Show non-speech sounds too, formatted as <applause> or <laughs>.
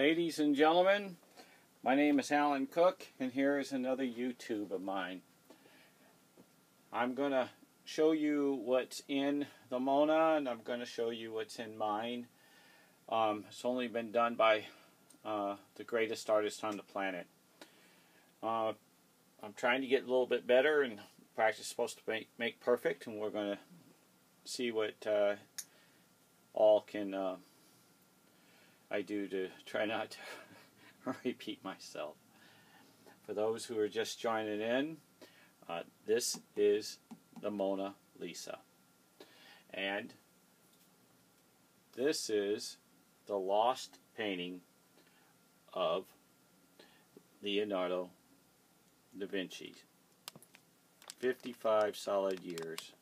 Ladies and gentlemen, my name is Alan Cook, and here is another YouTube of mine. I'm going to show you what's in the Mona, and I'm going to show you what's in mine. Um, it's only been done by uh, the greatest artist on the planet. Uh, I'm trying to get a little bit better, and practice is supposed to make, make perfect, and we're going to see what uh, all can uh, I do to try not to <laughs> repeat myself. For those who are just joining in, uh, this is the Mona Lisa. And this is the lost painting of Leonardo da Vinci. 55 solid years.